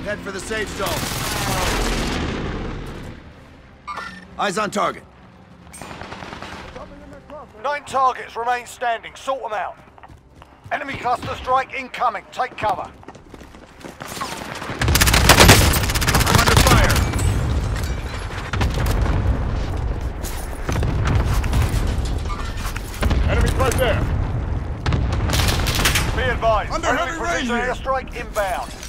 should head for the safe zone. Eyes on target. Nine targets remain standing. Sort them out. Enemy cluster strike incoming. Take cover. I'm under fire. Enemies right there. Be advised. Under enemy heavy rain precision here. airstrike inbound.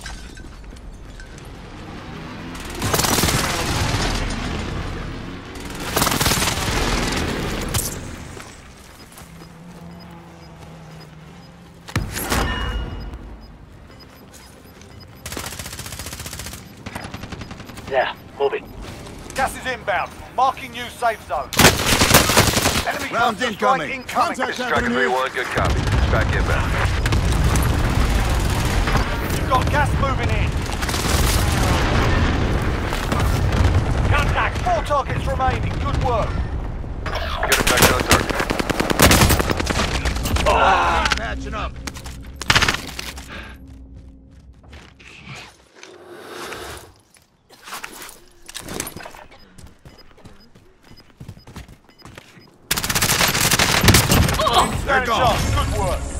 Yeah, moving. Gas is inbound. Marking new safe zone. Enemy Rounds cluster incoming. strike incoming. Contact Striker happening 3-1, good copy. Back inbound. You've got gas moving in. Contact. Four targets remaining. Good work. Get it back on target. Patching up. Stand gone. Good work.